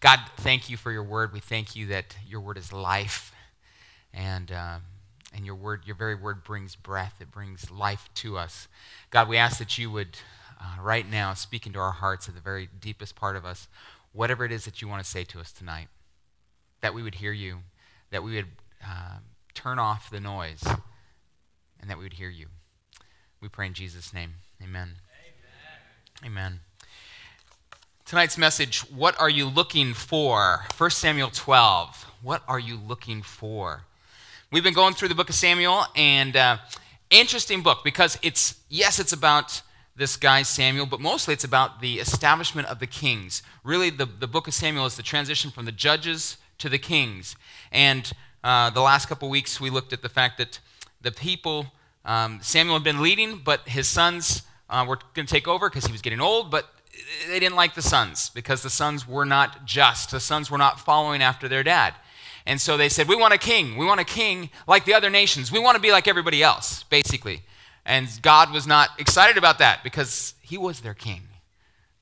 God, thank you for your word. We thank you that your word is life. And, um, and your word, your very word brings breath, it brings life to us. God, we ask that you would uh, right now speak into our hearts at the very deepest part of us, whatever it is that you want to say to us tonight, that we would hear you, that we would uh, turn off the noise, and that we would hear you. We pray in Jesus' name. Amen. Amen. Amen. Tonight's message, what are you looking for? 1 Samuel 12. What are you looking for? We've been going through the book of Samuel, and uh, interesting book because it's, yes, it's about this guy Samuel, but mostly it's about the establishment of the kings. Really, the, the book of Samuel is the transition from the judges to the kings. And uh, the last couple weeks, we looked at the fact that the people, um, Samuel had been leading, but his sons uh, were going to take over because he was getting old, but they didn't like the sons because the sons were not just. The sons were not following after their dad. And so they said, We want a king. We want a king like the other nations. We want to be like everybody else, basically. And God was not excited about that because he was their king.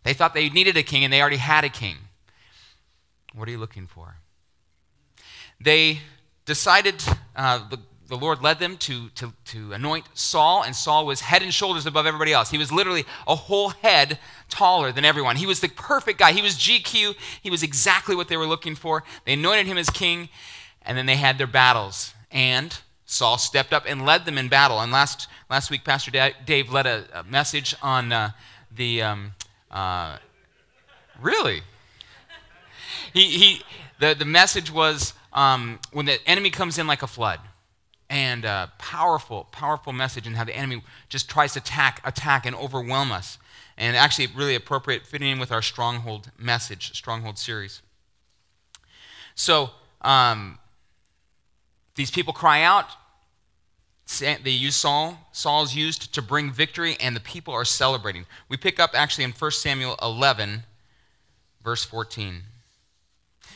They thought they needed a king and they already had a king. What are you looking for? They decided, uh, the, Lord led them to, to, to anoint Saul, and Saul was head and shoulders above everybody else. He was literally a whole head taller than everyone. He was the perfect guy. He was GQ. He was exactly what they were looking for. They anointed him as king, and then they had their battles. And Saul stepped up and led them in battle. And last, last week, Pastor Dave led a, a message on uh, the. Um, uh, really? He, he, the, the message was um, when the enemy comes in like a flood and uh, powerful, powerful message, and how the enemy just tries to attack, attack, and overwhelm us. And actually, really appropriate, fitting in with our stronghold message, stronghold series. So um, these people cry out. They use Saul. Saul's used to bring victory, and the people are celebrating. We pick up actually in 1 Samuel 11, verse 14.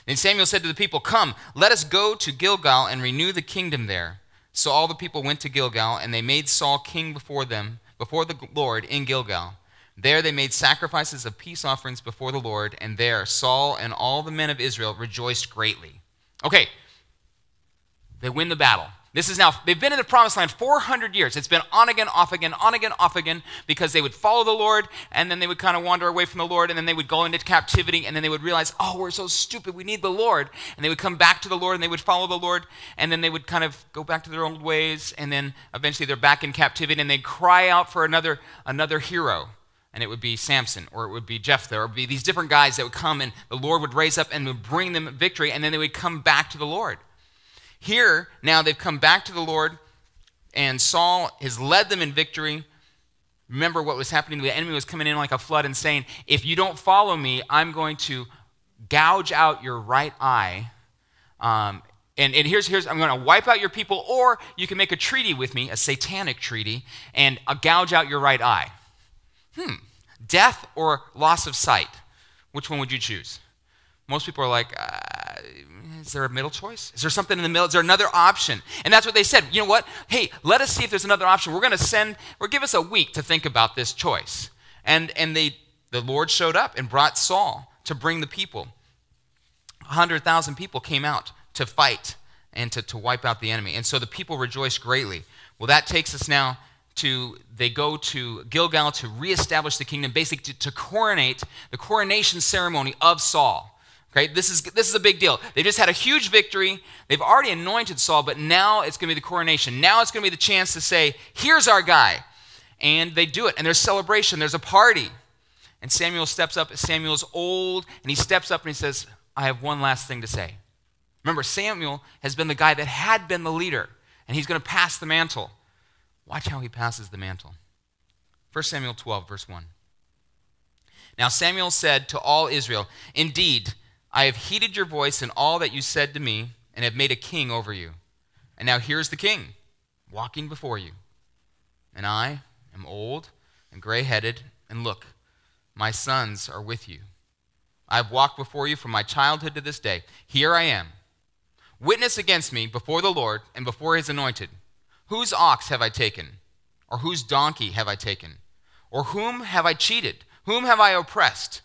Then Samuel said to the people, Come, let us go to Gilgal and renew the kingdom there. So all the people went to Gilgal, and they made Saul king before them, before the Lord in Gilgal. There they made sacrifices of peace offerings before the Lord, and there Saul and all the men of Israel rejoiced greatly. Okay, they win the battle. This is now, they've been in the promised land 400 years. It's been on again, off again, on again, off again, because they would follow the Lord, and then they would kind of wander away from the Lord, and then they would go into captivity, and then they would realize, oh, we're so stupid, we need the Lord. And they would come back to the Lord, and they would follow the Lord, and then they would kind of go back to their old ways, and then eventually they're back in captivity, and they'd cry out for another, another hero. And it would be Samson, or it would be Jephthah, or it would be these different guys that would come, and the Lord would raise up and would bring them victory, and then they would come back to the Lord. Here, now they've come back to the Lord, and Saul has led them in victory. Remember what was happening? The enemy was coming in like a flood and saying, If you don't follow me, I'm going to gouge out your right eye. Um, and, and here's, here's, I'm going to wipe out your people, or you can make a treaty with me, a satanic treaty, and I'll gouge out your right eye. Hmm, death or loss of sight? Which one would you choose? Most people are like, uh, is there a middle choice? Is there something in the middle? Is there another option? And that's what they said. You know what? Hey, let us see if there's another option. We're going to send, or give us a week to think about this choice. And, and they, the Lord showed up and brought Saul to bring the people. 100,000 people came out to fight and to, to wipe out the enemy. And so the people rejoiced greatly. Well, that takes us now to, they go to Gilgal to reestablish the kingdom, basically to, to coronate the coronation ceremony of Saul. Okay, this is, this is a big deal. They just had a huge victory. They've already anointed Saul, but now it's going to be the coronation. Now it's going to be the chance to say, here's our guy. And they do it. And there's celebration, there's a party. And Samuel steps up. Samuel's old, and he steps up and he says, I have one last thing to say. Remember, Samuel has been the guy that had been the leader, and he's going to pass the mantle. Watch how he passes the mantle. 1 Samuel 12, verse 1. Now Samuel said to all Israel, Indeed, I have heeded your voice in all that you said to me, and have made a king over you. And now here's the king, walking before you. And I am old and gray headed, and look, my sons are with you. I have walked before you from my childhood to this day. Here I am. Witness against me before the Lord and before his anointed. Whose ox have I taken? Or whose donkey have I taken? Or whom have I cheated? Whom have I oppressed?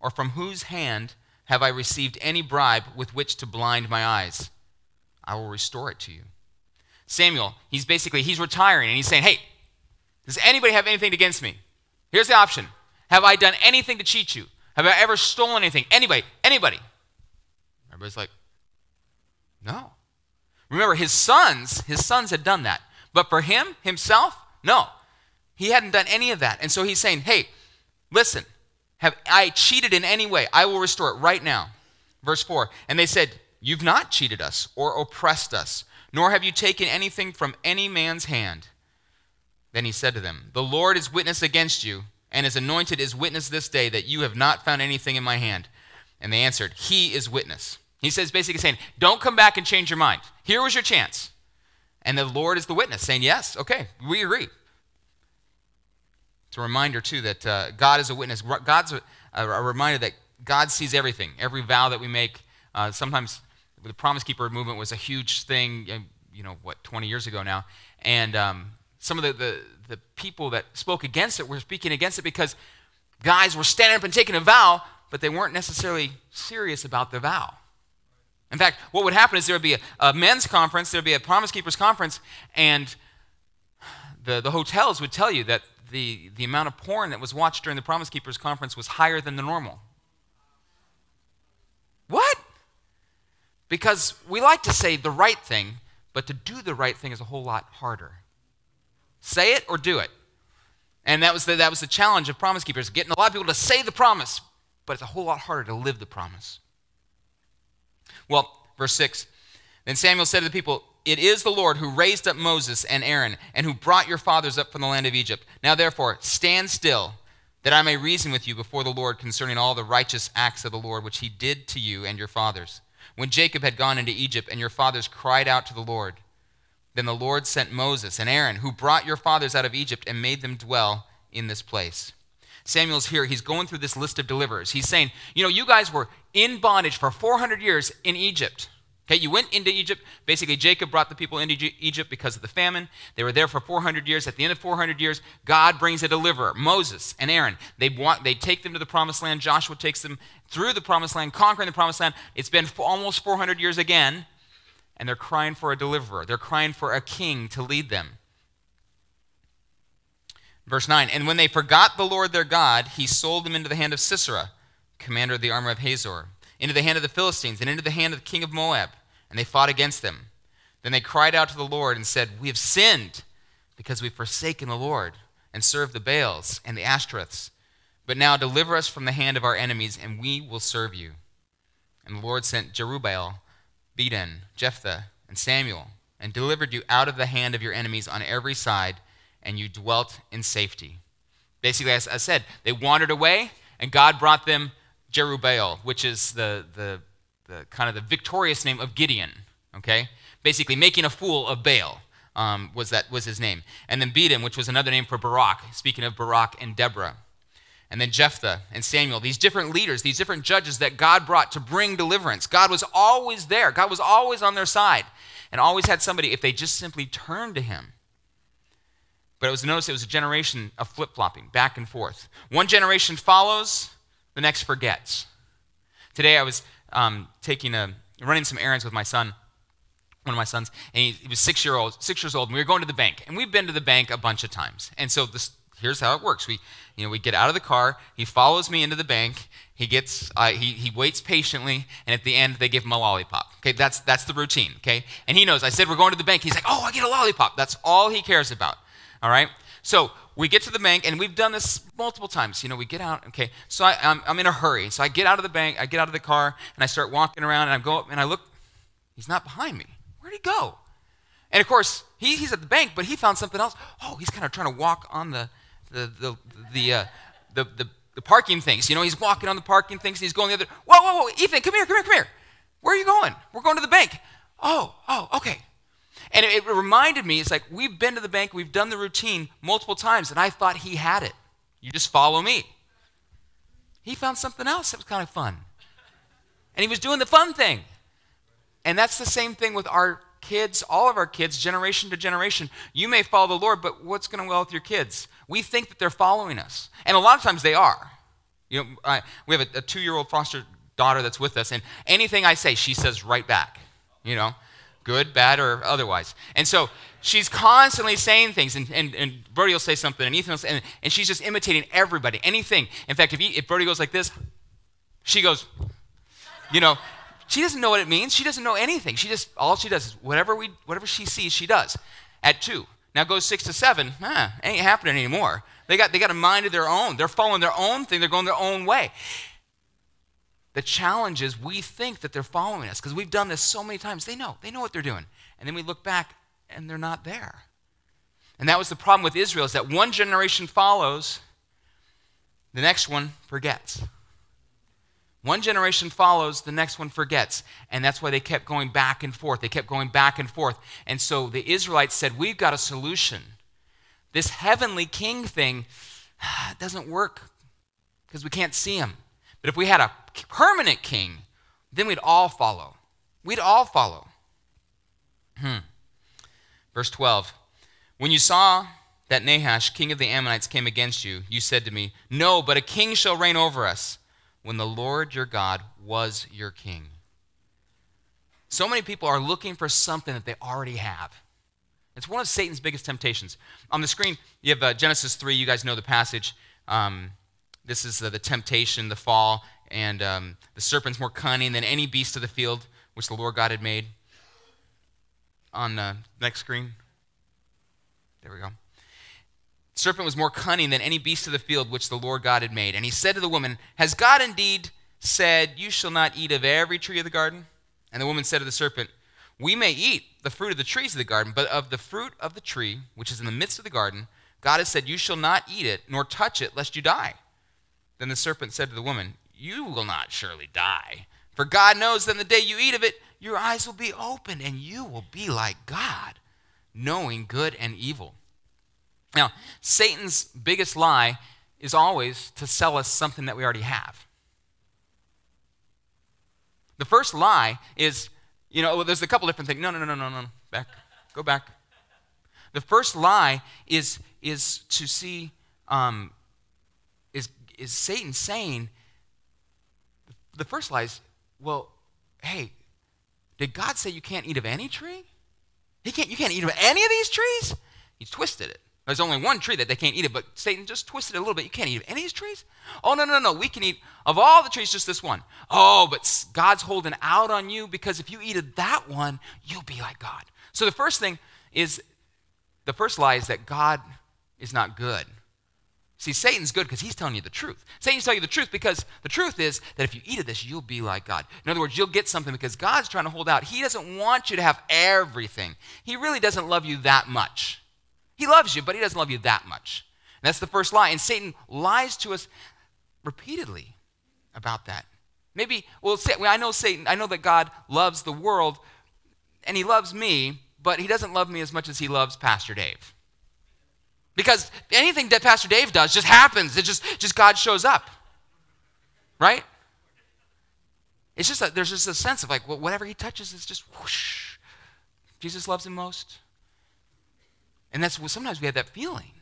Or from whose hand have I received any bribe with which to blind my eyes. I will restore it to you. Samuel, he's basically, he's retiring and he's saying, hey, does anybody have anything against me? Here's the option. Have I done anything to cheat you? Have I ever stolen anything? Anybody? Anybody? Everybody's like, no. Remember, his sons, his sons had done that. But for him, himself, no. He hadn't done any of that. And so he's saying, hey, listen, have I cheated in any way? I will restore it right now. Verse 4 And they said, You've not cheated us or oppressed us, nor have you taken anything from any man's hand. Then he said to them, The Lord is witness against you, and his anointed is witness this day that you have not found anything in my hand. And they answered, He is witness. He says, basically saying, Don't come back and change your mind. Here was your chance. And the Lord is the witness, saying, Yes, okay, we agree. It's a reminder, too, that uh, God is a witness. God's a, a, reminder that God sees everything, every vow that we make. Uh, sometimes the Promise Keeper movement was a huge thing, you know, what, 20 years ago now. And um, some of the, the, the people that spoke against it were speaking against it because guys were standing up and taking a vow, but they weren't necessarily serious about the vow. In fact, what would happen is there would be a, a men's conference, there would be a Promise Keepers conference, and the, the hotels would tell you that the, the amount of porn that was watched during the Promise Keepers conference was higher than the normal. What? Because we like to say the right thing, but to do the right thing is a whole lot harder. Say it or do it. And that was the, that was the challenge of Promise Keepers, getting a lot of people to say the promise, but it's a whole lot harder to live the promise. Well, verse 6 Then Samuel said to the people, it is the Lord who raised up Moses and Aaron, and who brought your fathers up from the land of Egypt. Now, therefore, stand still, that I may reason with you before the Lord concerning all the righteous acts of the Lord which he did to you and your fathers. When Jacob had gone into Egypt, and your fathers cried out to the Lord, then the Lord sent Moses and Aaron, who brought your fathers out of Egypt and made them dwell in this place. Samuel's here. He's going through this list of deliverers. He's saying, You know, you guys were in bondage for 400 years in Egypt. Okay, you went into Egypt. Basically, Jacob brought the people into Egypt because of the famine. They were there for 400 years. At the end of 400 years, God brings a deliverer, Moses and Aaron. They, want, they take them to the promised land. Joshua takes them through the promised land, conquering the promised land. It's been almost 400 years again, and they're crying for a deliverer. They're crying for a king to lead them. Verse 9 And when they forgot the Lord their God, he sold them into the hand of Sisera, commander of the army of Hazor into the hand of the Philistines and into the hand of the king of Moab, and they fought against them. Then they cried out to the Lord and said, We have sinned because we've forsaken the Lord and served the Baals and the Ashtoreths. But now deliver us from the hand of our enemies, and we will serve you. And the Lord sent Jerubbaal, Bedan, Jephthah, and Samuel, and delivered you out of the hand of your enemies on every side, and you dwelt in safety. Basically, as I said, they wandered away, and God brought them Jerubbaal, which is the, the, the kind of the victorious name of Gideon, okay? Basically, making a fool of Baal um, was, that, was his name. And then Bedan, which was another name for Barak, speaking of Barak and Deborah. And then Jephthah and Samuel, these different leaders, these different judges that God brought to bring deliverance. God was always there. God was always on their side and always had somebody if they just simply turned to him. But it was notice it was a generation of flip flopping, back and forth. One generation follows, the next forgets. Today I was um, taking a running some errands with my son, one of my sons, and he, he was six year old, six years old, and we were going to the bank, and we've been to the bank a bunch of times, and so this here's how it works. We you know we get out of the car, he follows me into the bank, he gets uh, he, he waits patiently, and at the end they give him a lollipop. Okay, that's that's the routine. Okay, and he knows. I said we're going to the bank. He's like, oh, I get a lollipop. That's all he cares about. All right. So we get to the bank, and we've done this multiple times. You know, we get out, okay, so I, am I'm, I'm in a hurry. So I get out of the bank, I get out of the car, and I start walking around, and I go up, and I look, he's not behind me. Where'd he go? And of course, he, he's at the bank, but he found something else. Oh, he's kind of trying to walk on the, the, the, the, uh, the, the, the, parking things. You know, he's walking on the parking things, he's going the other, whoa, whoa, whoa, Ethan, come here, come here, come here. Where are you going? We're going to the bank. Oh, oh, okay. And it, it reminded me, it's like, we've been to the bank, we've done the routine multiple times, and I thought he had it. You just follow me. He found something else that was kind of fun. And he was doing the fun thing. And that's the same thing with our kids, all of our kids, generation to generation. You may follow the Lord, but what's going to well with your kids? We think that they're following us. And a lot of times they are. You know, I, we have a, a two year old foster daughter that's with us, and anything I say, she says right back, you know, good, bad, or otherwise. And so she's constantly saying things, and, and, and Brody will say something, and Ethan will say, and, and she's just imitating everybody, anything. In fact, if, he, if Brody goes like this, she goes, you know, she doesn't know what it means. She doesn't know anything. She just, all she does is whatever, we, whatever she sees, she does. At two. Now goes six to seven, huh, ain't happening anymore. They got, they got a mind of their own. They're following their own thing. They're going their own way. The challenge is we think that they're following us because we've done this so many times. They know. They know what they're doing. And then we look back and they're not there. And that was the problem with Israel is that one generation follows, the next one forgets. One generation follows, the next one forgets. And that's why they kept going back and forth. They kept going back and forth. And so the Israelites said, We've got a solution. This heavenly king thing doesn't work because we can't see him. But if we had a permanent king, then we'd all follow. We'd all follow. Hmm. Verse 12 When you saw that Nahash, king of the Ammonites, came against you, you said to me, No, but a king shall reign over us when the Lord your God was your king. So many people are looking for something that they already have. It's one of Satan's biggest temptations. On the screen, you have uh, Genesis 3. You guys know the passage. Um, this is uh, the temptation, the fall, and um, the serpent's more cunning than any beast of the field which the Lord God had made. On the uh, next screen. There we go. The serpent was more cunning than any beast of the field which the Lord God had made. And he said to the woman, Has God indeed said, You shall not eat of every tree of the garden? And the woman said to the serpent, we may eat the fruit of the trees of the garden, but of the fruit of the tree which is in the midst of the garden, God has said, You shall not eat it, nor touch it, lest you die. Then the serpent said to the woman, You will not surely die. For God knows that the day you eat of it, your eyes will be opened, and you will be like God, knowing good and evil. Now, Satan's biggest lie is always to sell us something that we already have. The first lie is you know, there's a couple different things. No, no, no, no, no, no. Back. Go back. The first lie is, is to see, um, is, is Satan saying, the first lie is, well, hey, did God say you can't eat of any tree? He can't, you can't eat of any of these trees? He's twisted it. There's only one tree that they can't eat of, but Satan just twisted it a little bit. You can't eat of any of these trees? Oh, no, no, no. We can eat of all the trees, just this one. Oh, but God's holding out on you because if you eat of that one, you'll be like God. So the first thing is the first lie is that God is not good. See, Satan's good because he's telling you the truth. Satan's telling you the truth because the truth is that if you eat of this, you'll be like God. In other words, you'll get something because God's trying to hold out. He doesn't want you to have everything, He really doesn't love you that much. He loves you, but he doesn't love you that much. And that's the first lie. And Satan lies to us repeatedly about that. Maybe, well, I know Satan, I know that God loves the world and he loves me, but he doesn't love me as much as he loves Pastor Dave. Because anything that Pastor Dave does just happens. It just, just God shows up. Right? It's just that there's just a sense of like, well, whatever he touches is just whoosh. Jesus loves him most. And that's what sometimes we have that feeling.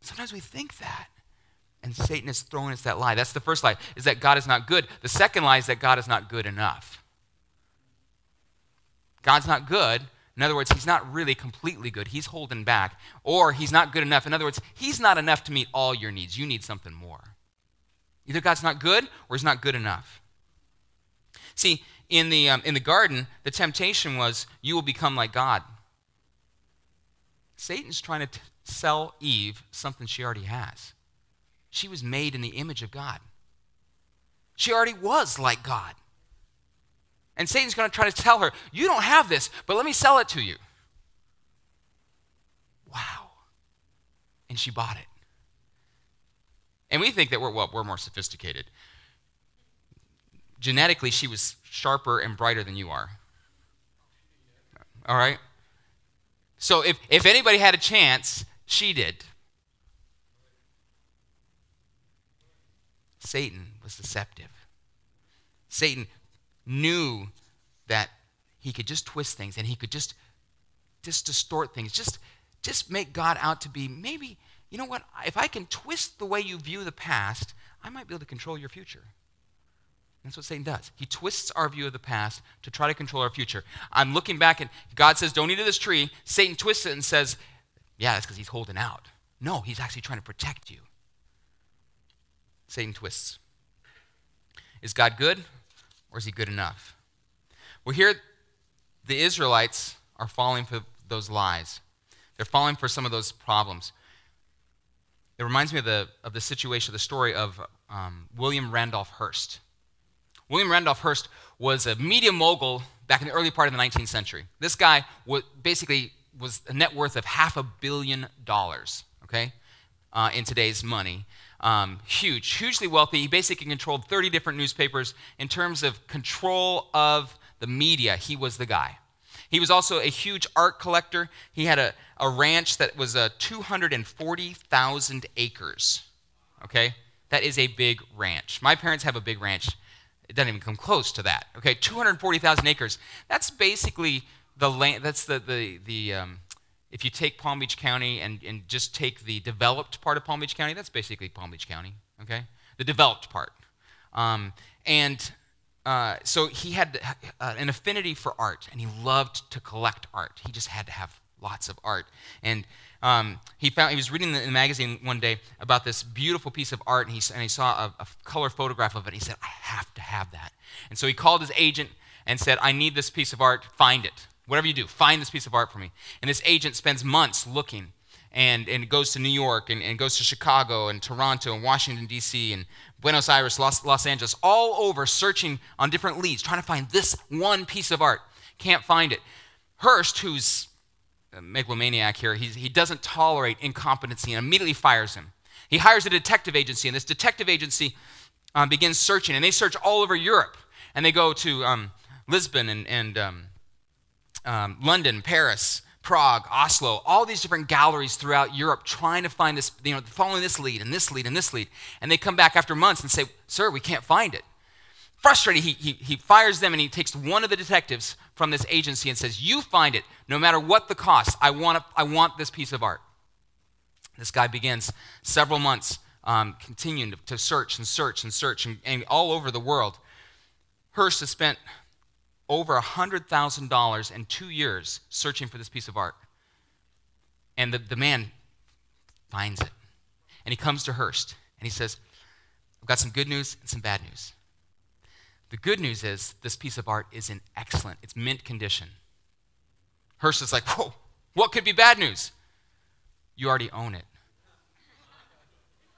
Sometimes we think that. And Satan is throwing us that lie. That's the first lie, is that God is not good. The second lie is that God is not good enough. God's not good. In other words, he's not really completely good. He's holding back. Or he's not good enough. In other words, he's not enough to meet all your needs. You need something more. Either God's not good or he's not good enough. See, in the, um, in the garden, the temptation was you will become like God. Satan's trying to t- sell Eve something she already has. She was made in the image of God. She already was like God. And Satan's going to try to tell her, You don't have this, but let me sell it to you. Wow. And she bought it. And we think that we're, well, we're more sophisticated. Genetically, she was sharper and brighter than you are. All right? So if, if anybody had a chance, she did. Satan was deceptive. Satan knew that he could just twist things and he could just just distort things. Just just make God out to be maybe, you know what? If I can twist the way you view the past, I might be able to control your future. That's what Satan does. He twists our view of the past to try to control our future. I'm looking back and God says, Don't eat of this tree. Satan twists it and says, Yeah, that's because he's holding out. No, he's actually trying to protect you. Satan twists. Is God good or is he good enough? Well, here the Israelites are falling for those lies. They're falling for some of those problems. It reminds me of the, of the situation, the story of um, William Randolph Hearst. William Randolph Hearst was a media mogul back in the early part of the 19th century. This guy was basically was a net worth of half a billion dollars, okay, uh, in today's money. Um, huge, hugely wealthy. He basically controlled 30 different newspapers. In terms of control of the media, he was the guy. He was also a huge art collector. He had a, a ranch that was uh, 240,000 acres. Okay? That is a big ranch. My parents have a big ranch it doesn't even come close to that. Okay, 240,000 acres. That's basically the land. That's the the the. Um, if you take Palm Beach County and, and just take the developed part of Palm Beach County, that's basically Palm Beach County. Okay, the developed part. Um, and uh, so he had uh, an affinity for art, and he loved to collect art. He just had to have lots of art. And um, he found he was reading the, the, magazine one day about this beautiful piece of art, and he, and he saw a, a color photograph of it. And He said, "I have to have that." And so he called his agent and said, "I need this piece of art. Find it. Whatever you do, find this piece of art for me." And this agent spends months looking, and and goes to New York, and, and goes to Chicago, and Toronto, and Washington D.C., and Buenos Aires, Los, Los Angeles, all over, searching on different leads, trying to find this one piece of art. Can't find it. Hearst, who's a megalomaniac here, He's, he doesn't tolerate incompetency and immediately fires him. He hires a detective agency, and this detective agency um, begins searching, and they search all over Europe. And they go to um, Lisbon and, and um, um, London, Paris, Prague, Oslo, all these different galleries throughout Europe trying to find this, you know, following this lead and this lead and this lead. And they come back after months and say, Sir, we can't find it. Frustrated, he, he, he fires them and he takes one of the detectives from this agency and says, You find it, no matter what the cost. I want, I want this piece of art. This guy begins several months um, continuing to, to, search and search and search and, and all over the world. Hearst has spent over $100,000 in two years searching for this piece of art. And the, the man finds it. And he comes to Hearst and he says, I've got some good news and some bad news. The good news is this piece of art is in excellent, it's mint condition. Hearst is like, whoa, what could be bad news? You already own it.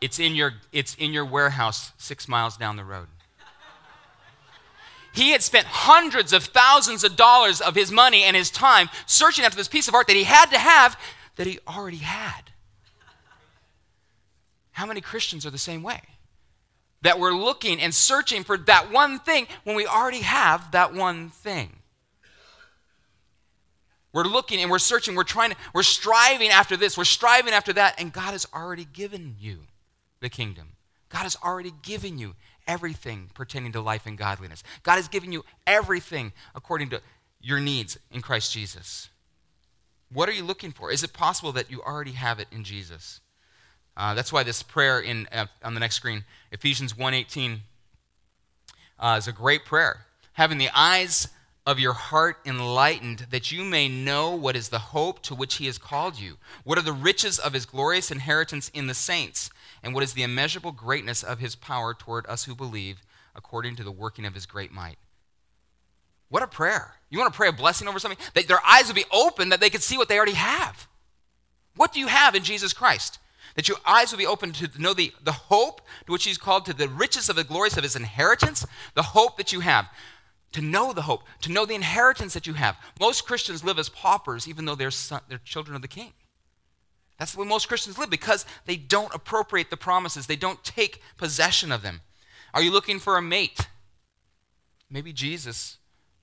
It's in your, it's in your warehouse six miles down the road. He had spent hundreds of thousands of dollars of his money and his time searching after this piece of art that he had to have that he already had. How many Christians are the same way? that we're looking and searching for that one thing when we already have that one thing. We're looking and we're searching, we're trying to, we're striving after this, we're striving after that, and God has already given you the kingdom. God has already given you everything pertaining to life and godliness. God has given you everything according to your needs in Christ Jesus. What are you looking for? Is it possible that you already have it in Jesus? Uh, that's why this prayer in, uh, on the next screen, Ephesians 1.18, uh, is a great prayer. Having the eyes of your heart enlightened, that you may know what is the hope to which he has called you, what are the riches of his glorious inheritance in the saints, and what is the immeasurable greatness of his power toward us who believe, according to the working of his great might. What a prayer. You want to pray a blessing over something? That their eyes would be open, that they could see what they already have. What do you have in Jesus Christ? that your eyes will be open to know the, the hope to which he's called, to the riches of the glories of his inheritance, the hope that you have. To know the hope, to know the inheritance that you have. Most Christians live as paupers, even though they're, son, they're children of the king. That's the way most Christians live because they don't appropriate the promises, they don't take possession of them. Are you looking for a mate? Maybe Jesus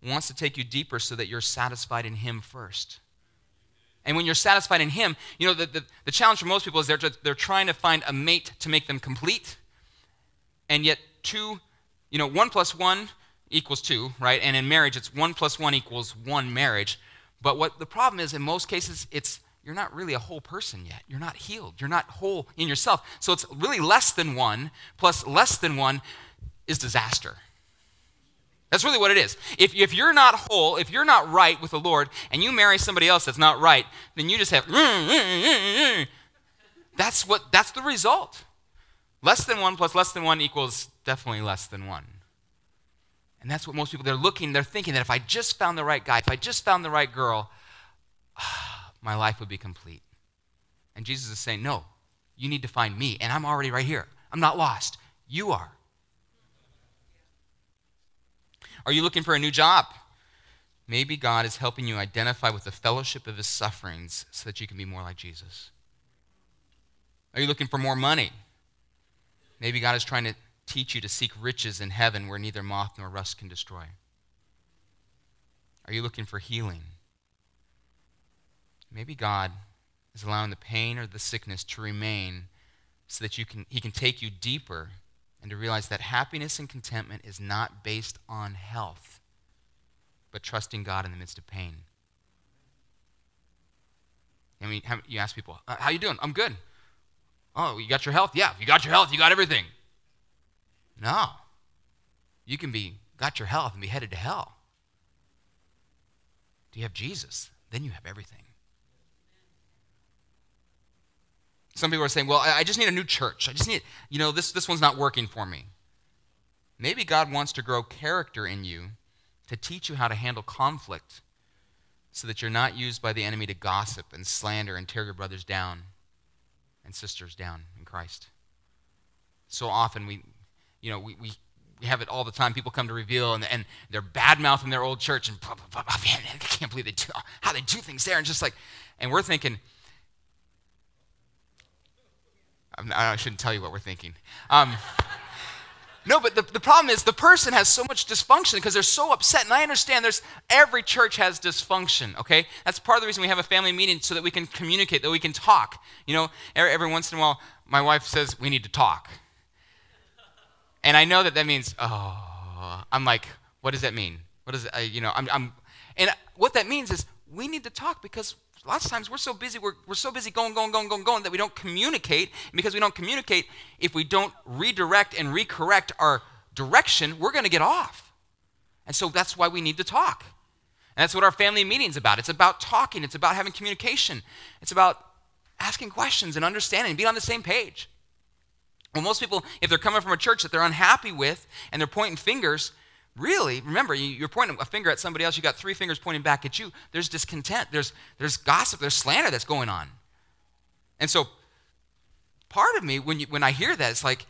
wants to take you deeper so that you're satisfied in Him first. And when you're satisfied in Him, you know, the, the, the challenge for most people is they're, just, they're trying to find a mate to make them complete. And yet, two, you know, one plus one equals two, right? And in marriage, it's one plus one equals one marriage. But what the problem is, in most cases, it's you're not really a whole person yet. You're not healed. You're not whole in yourself. So it's really less than one plus less than one is disaster. That's really what it is. If, if you're not whole, if you're not right with the Lord, and you marry somebody else that's not right, then you just have. Mm, mm, mm, that's what. That's the result. Less than one plus less than one equals definitely less than one. And that's what most people they're looking. They're thinking that if I just found the right guy, if I just found the right girl, my life would be complete. And Jesus is saying, no, you need to find me, and I'm already right here. I'm not lost. You are. Are you looking for a new job? Maybe God is helping you identify with the fellowship of his sufferings so that you can be more like Jesus. Are you looking for more money? Maybe God is trying to teach you to seek riches in heaven where neither moth nor rust can destroy. Are you looking for healing? Maybe God is allowing the pain or the sickness to remain so that you can, He can take you deeper and to realize that happiness and contentment is not based on health, but trusting God in the midst of pain. I mean, you ask people, uh, "How you doing?" "I'm good." "Oh, you got your health?" "Yeah, you got your health, you got everything." No, you can be got your health and be headed to hell. Do you have Jesus? Then you have everything. Some people are saying, well, I just need a new church. I just need, you know, this, this one's not working for me. Maybe God wants to grow character in you to teach you how to handle conflict so that you're not used by the enemy to gossip and slander and tear your brothers down and sisters down in Christ. So often we, you know, we, we, we have it all the time. People come to reveal and, and they're bad mouthing their old church and blah, blah, blah, man, I can't believe they do, how they do things there. And just like, and we're thinking, I shouldn't tell you what we're thinking. Um, no, but the, the problem is the person has so much dysfunction because they're so upset. And I understand there's every church has dysfunction, okay? That's part of the reason we have a family meeting so that we can communicate, that we can talk. You know, every, every once in a while, my wife says, We need to talk. And I know that that means, oh, I'm like, what does that mean? What does uh, you know, I'm, I'm, and what that means is we need to talk because lots of times we're so busy, we're, we're so busy going, going, going, going, going that we don't communicate. And because we don't communicate, if we don't redirect and recorrect our direction, we're going to get off. And so that's why we need to talk. And that's what our family meeting's about. It's about talking, it's about having communication, it's about asking questions and understanding, being on the same page. Well, most people, if they're coming from a church that they're unhappy with and they're pointing fingers, really, remember, you're pointing a finger at somebody else, you got three fingers pointing back at you. There's discontent, there's, there's gossip, there's slander that's going on. And so, part of me, when, you, when I hear that, it's like,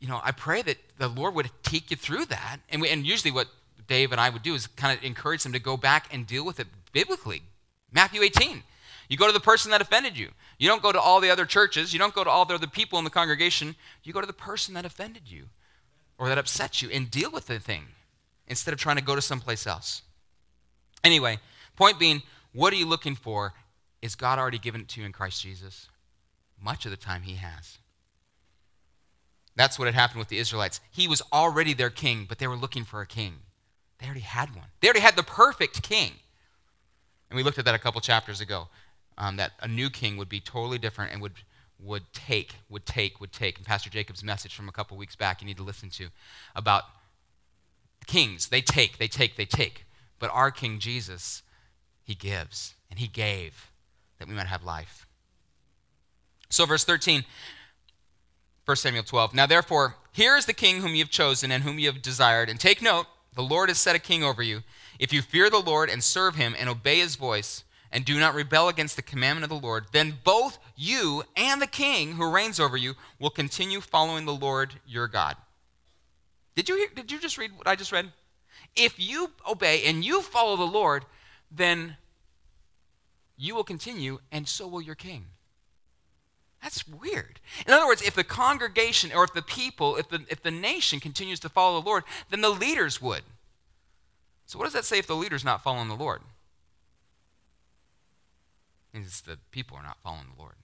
you know, I pray that the Lord would take you through that. And, we, and usually, what Dave and I would do is kind of encourage them to go back and deal with it biblically. Matthew 18. You go to the person that offended you. You don't go to all the other churches. You don't go to all the other people in the congregation. You go to the person that offended you or that upsets you and deal with the thing instead of trying to go to someplace else. Anyway, point being, what are you looking for? Is God already given it to you in Christ Jesus? Much of the time, He has. That's what had happened with the Israelites. He was already their king, but they were looking for a king. They already had one, they already had the perfect king. And we looked at that a couple chapters ago. Um, that a new king would be totally different and would would take, would take, would take. And Pastor Jacob's message from a couple weeks back, you need to listen to about kings. They take, they take, they take. But our King Jesus, he gives, and he gave that we might have life. So, verse 13, 1 Samuel 12. Now, therefore, here is the king whom you have chosen and whom you have desired. And take note, the Lord has set a king over you. If you fear the Lord and serve him and obey his voice, and do not rebel against the commandment of the Lord, then both you and the king who reigns over you will continue following the Lord your God. Did you, hear, did you just read what I just read? If you obey and you follow the Lord, then you will continue, and so will your king. That's weird. In other words, if the congregation or if the people, if the, if the nation continues to follow the Lord, then the leaders would. So, what does that say if the leader's not following the Lord? means the people are not following the Lord.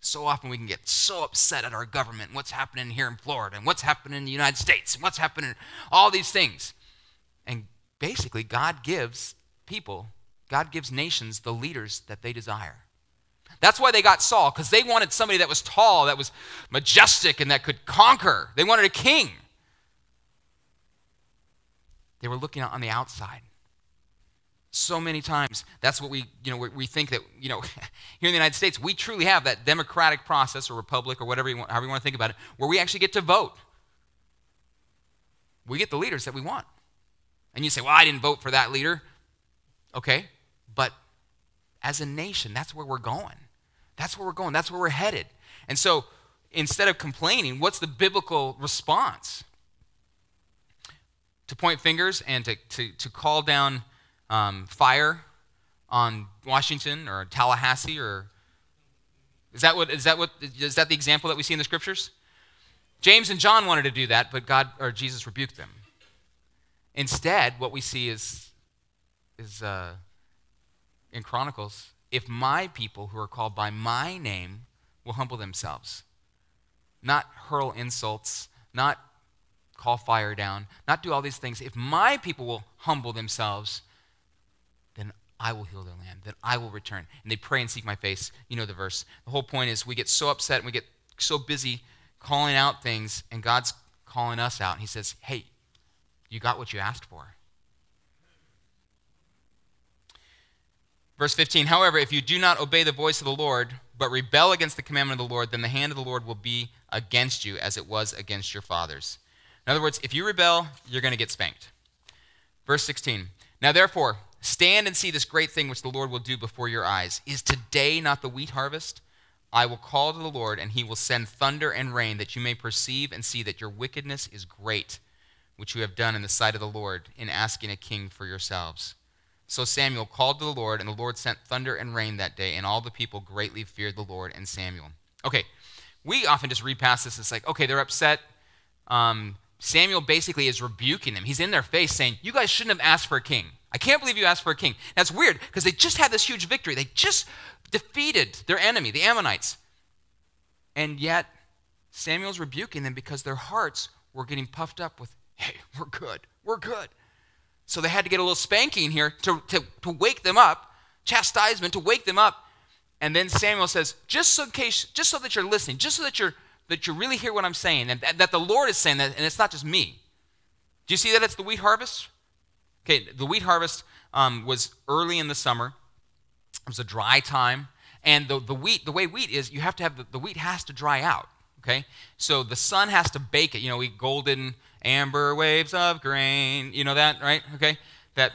So often we can get so upset at our government, what's happening here in Florida, and what's happening in the United States, and what's happening, all these things. And basically, God gives people, God gives nations the leaders that they desire. That's why they got Saul, because they wanted somebody that was tall, that was majestic, and that could conquer. They wanted a king. They were looking on the outside. So many times, that's what we, you know, we, we think that, you know, here in the United States, we truly have that democratic process or republic or whatever you want, however you want to think about it, where we actually get to vote. We get the leaders that we want. And you say, well, I didn't vote for that leader. Okay, but as a nation, that's where we're going. That's where we're going. That's where we're headed. And so instead of complaining, what's the biblical response? To point fingers and to, to, to call down um, fire on Washington or Tallahassee or is that what is that what is that the example that we see in the scriptures? James and John wanted to do that, but God or Jesus rebuked them. Instead, what we see is is uh, in Chronicles, if my people who are called by my name will humble themselves, not hurl insults, not call fire down, not do all these things. If my people will humble themselves, I will heal their land. Then I will return. And they pray and seek my face. You know the verse. The whole point is we get so upset and we get so busy calling out things, and God's calling us out. And He says, Hey, you got what you asked for. Verse 15, however, if you do not obey the voice of the Lord, but rebel against the commandment of the Lord, then the hand of the Lord will be against you as it was against your fathers. In other words, if you rebel, you're going to get spanked. Verse 16, now therefore, stand and see this great thing which the Lord will do before your eyes. Is today not the wheat harvest? I will call to the Lord, and he will send thunder and rain, that you may perceive and see that your wickedness is great, which you have done in the sight of the Lord, in asking a king for yourselves. So Samuel called to the Lord, and the Lord sent thunder and rain that day, and all the people greatly feared the Lord and Samuel. Okay, we often just read past this. It's like, okay, they're upset. Um, Samuel basically is rebuking them. He's in their face saying, You guys shouldn't have asked for a king. I can't believe you asked for a king. That's weird because they just had this huge victory. They just defeated their enemy, the Ammonites. And yet, Samuel's rebuking them because their hearts were getting puffed up with, Hey, we're good. We're good. So they had to get a little spanking here to, to, to wake them up, chastisement to wake them up. And then Samuel says, just so, in case, just so that you're listening, just so that you're that you really hear what I'm saying, and that, that the Lord is saying that, and it's not just me. Do you see that it's the wheat harvest? Okay, the wheat harvest um, was early in the summer. It was a dry time. And the, the wheat, the way wheat is, you have to have the, the wheat has to dry out. Okay? So the sun has to bake it. You know, we golden amber waves of grain. You know that, right? Okay? That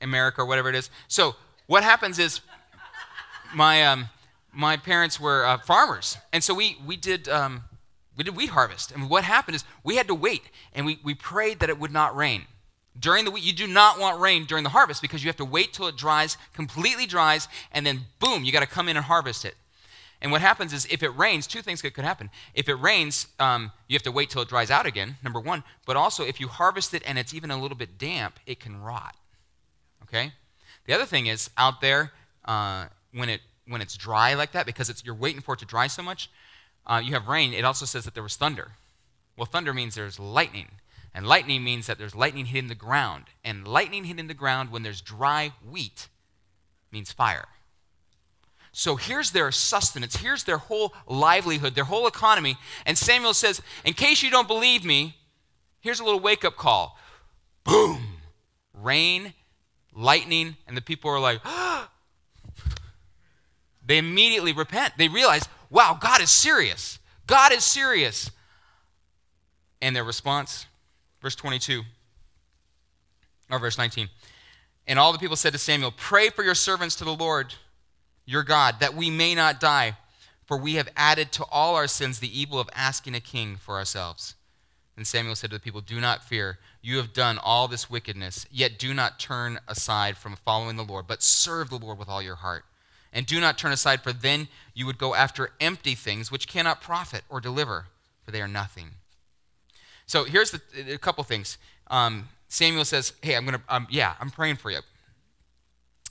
America or whatever it is. So what happens is my um, my parents were uh, farmers, and so we we did um, we did wheat harvest. And what happened is we had to wait, and we we prayed that it would not rain. During the week, you do not want rain during the harvest because you have to wait till it dries, completely dries, and then boom, you got to come in and harvest it. And what happens is if it rains, two things could, could happen. If it rains, um, you have to wait till it dries out again, number one. But also, if you harvest it and it's even a little bit damp, it can rot. Okay? The other thing is out there, uh, when, it, when it's dry like that, because it's, you're waiting for it to dry so much, uh, you have rain, it also says that there was thunder. Well, thunder means there's lightning. And lightning means that there's lightning hitting the ground. And lightning hitting the ground when there's dry wheat means fire. So here's their sustenance, here's their whole livelihood, their whole economy. And Samuel says, In case you don't believe me, here's a little wake up call. Boom! Rain, lightning, and the people are like, they immediately repent. They realize, wow, God is serious. God is serious. And their response, verse 22, or verse 19. And all the people said to Samuel, Pray for your servants to the Lord your God, that we may not die, for we have added to all our sins the evil of asking a king for ourselves. And Samuel said to the people, Do not fear. You have done all this wickedness, yet do not turn aside from following the Lord, but serve the Lord with all your heart. And do not turn aside, for then you would go after empty things which cannot profit or deliver, for they are nothing. So here's the, a couple things. Um, Samuel says, Hey, I'm going to, um, yeah, I'm praying for you.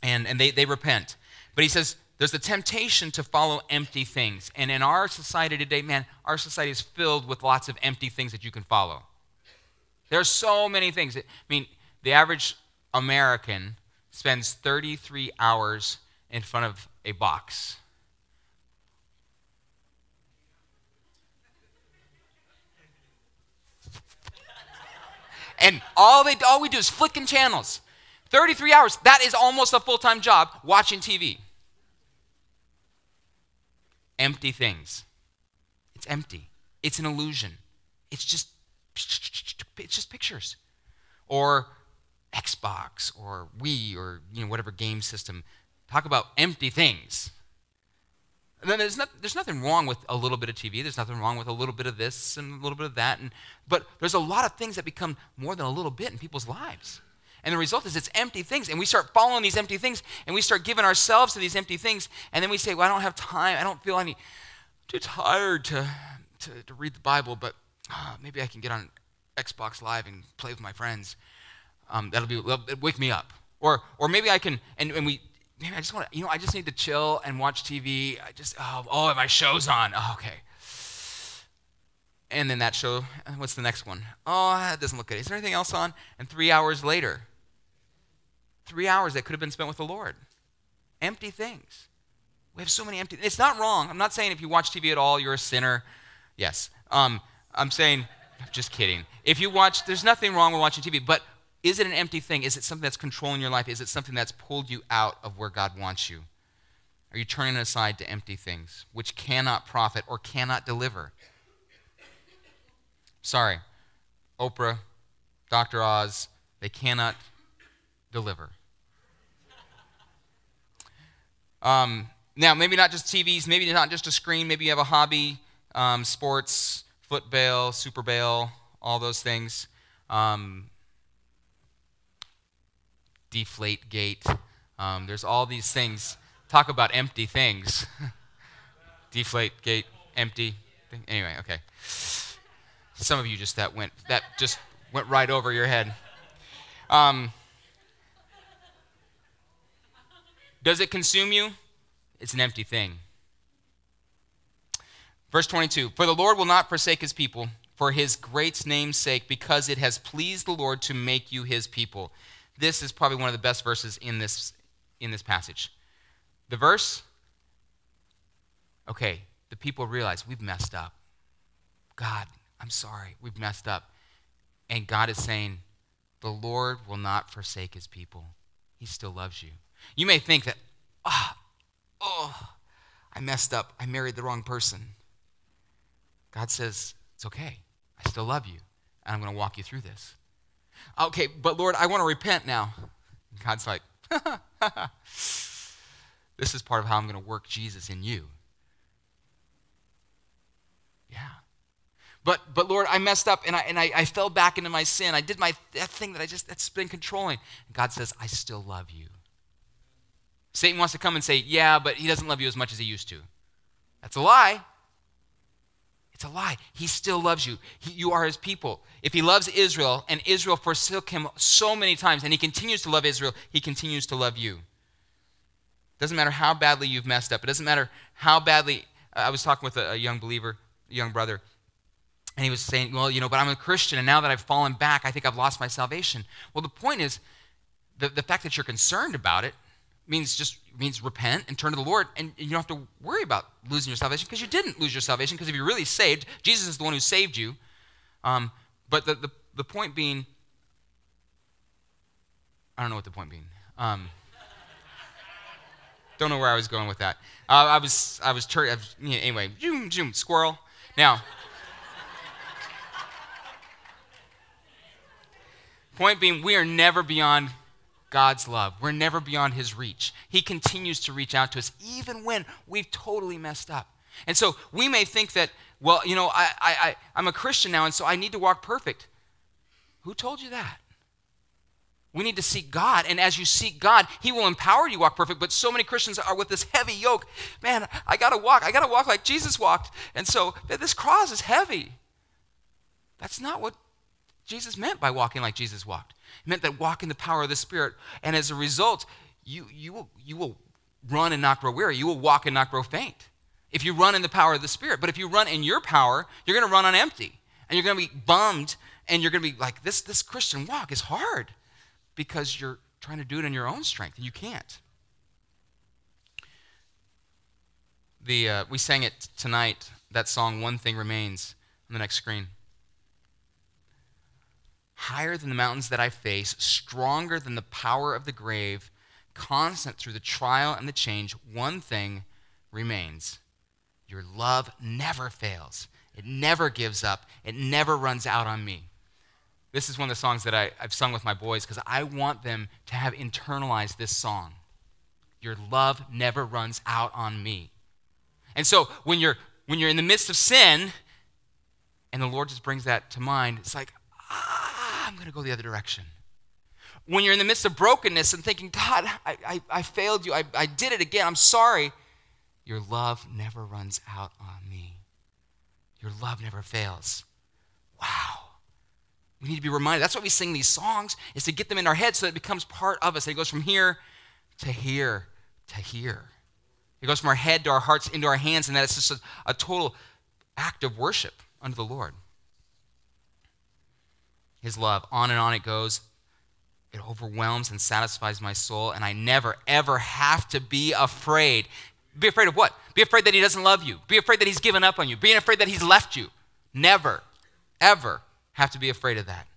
And, and they, they repent. But he says, there's the temptation to follow empty things. And in our society today, man, our society is filled with lots of empty things that you can follow. There are so many things. I mean, the average American spends 33 hours in front of a box. And all they all we do is flicking channels. 33 hours. That is almost a full-time job watching TV. Empty things. It's empty. It's an illusion. It's just it's just pictures. Or Xbox or Wii or you know whatever game system. Talk about empty things. Then there's, not, there's nothing wrong with a little bit of TV. There's nothing wrong with a little bit of this and a little bit of that. And, but there's a lot of things that become more than a little bit in people's lives. And the result is it's empty things. And we start following these empty things and we start giving ourselves to these empty things. And then we say, well, I don't have time. I don't feel any, too tired to, to, to read the Bible, but oh, maybe I can get on Xbox Live and play with my friends. Um, that'll be, wake me up. Or, or maybe I can, and, and we man, I just want to, you know, I just need to chill and watch TV. I just, oh, oh, my show's on. Oh, okay. And then that show, what's the next one? Oh, that doesn't look good. Is there anything else on? And three hours later, three hours that could have been spent with the Lord. Empty things. We have so many empty. It's not wrong. I'm not saying if you watch TV at all, you're a sinner. Yes. Um, I'm saying, just kidding. If you watch, there's nothing wrong with watching TV, but is it an empty thing? Is it something that's controlling your life? Is it something that's pulled you out of where God wants you? Are you turning aside to empty things which cannot profit or cannot deliver? Sorry, Oprah, Dr. Oz, they cannot deliver. Um, now, maybe not just TVs, maybe not just a screen, maybe you have a hobby, um, sports, football, Super Bowl, all those things. Um, deflate gate. Um, there's all these things. Talk about empty things. deflate gate, empty. Thing. Anyway, okay. Some of you just that went that just went right over your head. Um, does it consume you? It's an empty thing. Verse 22 For the Lord will not forsake his people for his great name's sake, because it has pleased the Lord to make you his people this is probably one of the best verses in this, in this passage. The verse, okay, the people realize we've messed up. God, I'm sorry, we've messed up. And God is saying, the Lord will not forsake his people. He still loves you. You may think that, ah, oh, oh, I messed up. I married the wrong person. God says, it's okay. I still love you, and I'm going to walk you through this. Okay, but Lord, I want to repent now. God's like, this is part of how I'm going to work Jesus in you. Yeah. But, but Lord, I messed up and, I, and I, I fell back into my sin. I did my that thing that I just that's been controlling. And God says, I still love you. Satan wants to come and say, yeah, but he doesn't love you as much as he used to. That's a lie. It's a lie. He still loves you. He, you are his people. If he loves Israel and Israel forsook him so many times and he continues to love Israel, he continues to love you. Doesn't matter how badly you've messed up. It doesn't matter how badly. Uh, I was talking with a, a young believer, a young brother, and he was saying, Well, you know, but I'm a Christian, and now that I've fallen back, I think I've lost my salvation. Well, the point is, the, the fact that you're concerned about it means just means repent and turn to the Lord, and you don't have to worry about losing your salvation because you didn't lose your salvation. Because if you're really saved, Jesus is the one who saved you. Um, but the, the, the point being, I don't know what the point being. Um, don't know where I was going with that. Uh, I was I was, tur- I was anyway. Zoom zoom squirrel. Now. point being, we are never beyond God's love. We're never beyond his reach. He continues to reach out to us even when we've totally messed up. And so we may think that, well, you know, I, I, I, I'm a Christian now, and so I need to walk perfect. Who told you that? We need to seek God, and as you seek God, He will empower you to walk perfect. But so many Christians are with this heavy yoke. Man, I got to walk. I got to walk like Jesus walked. And so this cross is heavy. That's not what Jesus meant by walking like Jesus walked. Meant that walk in the power of the Spirit. And as a result, you, you, will, you will run and not grow weary. You will walk and not grow faint. If you run in the power of the Spirit. But if you run in your power, you're going to run on empty. And you're going to be bummed. And you're going to be like, this, this Christian walk is hard because you're trying to do it in your own strength. And you can't. The, uh, we sang it tonight, that song, One Thing Remains, on the next screen. Higher than the mountains that I face, stronger than the power of the grave, constant through the trial and the change, one thing remains your love never fails. It never gives up. It never runs out on me. This is one of the songs that I, have sung with my boys because I want them to have internalized this song. Your love never runs out on me. And so when you're when you're in the midst of sin and the Lord just brings that to mind, it's like, I'm going to go the other direction. When you're in the midst of brokenness and thinking, God, I, I, I failed you, I, I did it again, I'm sorry, your love never runs out on me. Your love never fails. Wow. We need to be reminded. That's why we sing these songs, is to get them in our heads so it becomes part of us. And it goes from here to here to here. It goes from our head to our hearts into our hands, and that it's just a, a total act of worship unto the Lord. His love, on and on it goes. It overwhelms and satisfies my soul, and I never, ever have to be afraid. Be afraid of what? Be afraid that he doesn't love you. Be afraid that he's given up on you. Being afraid that he's left you. Never, ever have to be afraid of that.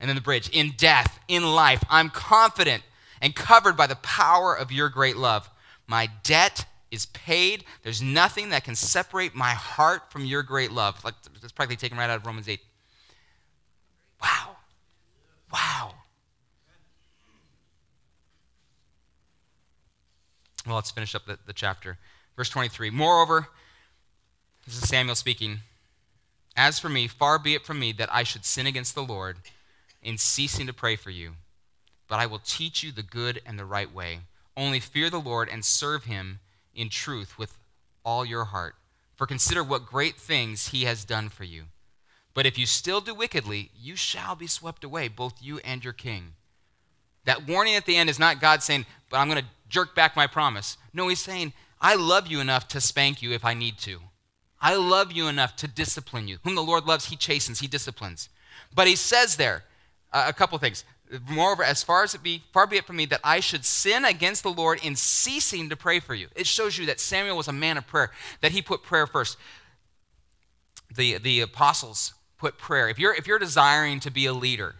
And then the bridge in death, in life, I'm confident and covered by the power of your great love. My debt is paid. There's nothing that can separate my heart from your great love. Like that's practically taken right out of Romans 8. Wow. Wow. Well, let's finish up the, the chapter. Verse 23. Moreover, this is Samuel speaking. As for me, far be it from me that I should sin against the Lord in ceasing to pray for you. But I will teach you the good and the right way. Only fear the Lord and serve him in truth with all your heart. For consider what great things he has done for you. But if you still do wickedly, you shall be swept away, both you and your king. That warning at the end is not God saying, but I'm going to jerk back my promise. No, he's saying, I love you enough to spank you if I need to. I love you enough to discipline you. Whom the Lord loves, he chastens, he disciplines. But he says there uh, a couple things. Moreover, as far as it be, far be it from me that I should sin against the Lord in ceasing to pray for you. It shows you that Samuel was a man of prayer, that he put prayer first. The, the apostles put prayer. If you're, if you're desiring to be a leader,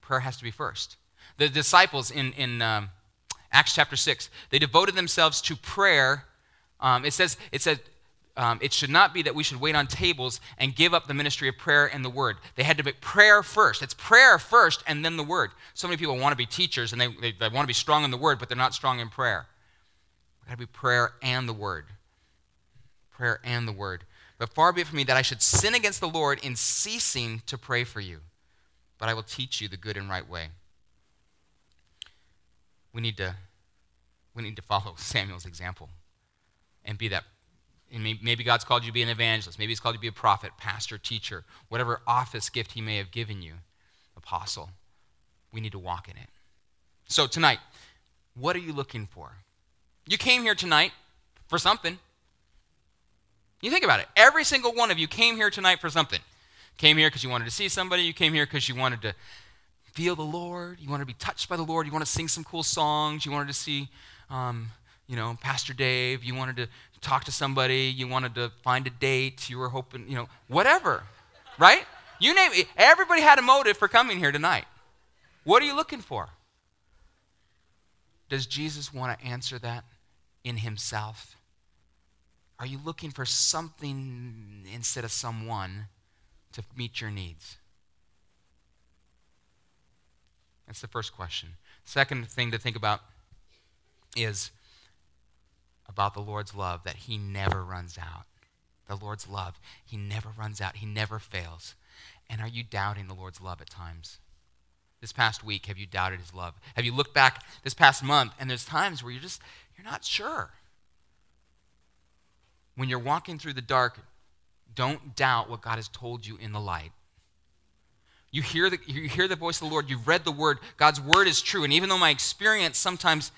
prayer has to be first. The disciples in, in um, Acts chapter 6, they devoted themselves to prayer. Um, it says, it says um, it should not be that we should wait on tables and give up the ministry of prayer and the word. They had to make prayer first. It's prayer first and then the word. So many people want to be teachers and they, they, they want to be strong in the word, but they're not strong in prayer. We've got to be prayer and the word. Prayer and the word. But far be it from me that I should sin against the Lord in ceasing to pray for you. But I will teach you the good and right way. We need to, we need to follow Samuel's example and be that and maybe God's called you to be an evangelist. Maybe He's called you to be a prophet, pastor, teacher, whatever office gift He may have given you, apostle. We need to walk in it. So, tonight, what are you looking for? You came here tonight for something. You think about it. Every single one of you came here tonight for something. Came here because you wanted to see somebody. You came here because you wanted to feel the Lord. You wanted to be touched by the Lord. You wanted to sing some cool songs. You wanted to see, um, you know, Pastor Dave. You wanted to talk to somebody, you wanted to find a date, you were hoping, you know, whatever, right? You name it. Everybody had a motive for coming here tonight. What are you looking for? Does Jesus want to answer that in himself? Are you looking for something instead of someone to meet your needs? That's the first question. Second thing to think about is about the Lord's love that he never runs out. The Lord's love, he never runs out, he never fails. And are you doubting the Lord's love at times? This past week, have you doubted his love? Have you looked back this past month and there's times where you're just you're not sure. When you're walking through the dark, don't doubt what God has told you in the light. You hear, the, you hear the voice of the Lord. You've read the word. God's word is true. And even though my experience sometimes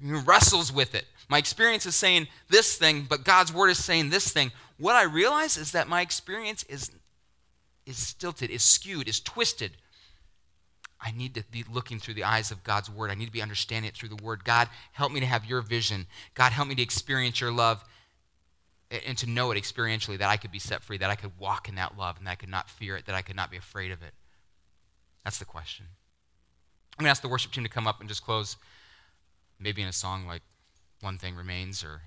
wrestles with it, my experience is saying this thing, but God's word is saying this thing. What I realize is that my experience is, is stilted, is skewed, is twisted. I need to be looking through the eyes of God's word. I need to be understanding it through the word. God, help me to have your vision. God, help me to experience your love and to know it experientially that I could be set free, that I could walk in that love and that I could not fear it, that I could not be afraid of it. That's the question. I'm going to ask the worship team to come up and just close, maybe in a song like One Thing Remains or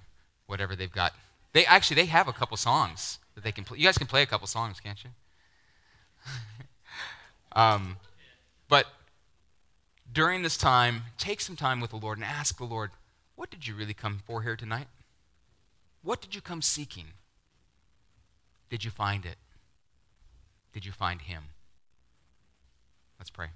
whatever they've got. They actually they have a couple songs that they can play. You guys can play a couple songs, can't you? um, but during this time, take some time with the Lord and ask the Lord, what did you really come for here tonight? What did you come seeking? Did you find it? Did you find him? Let's pray.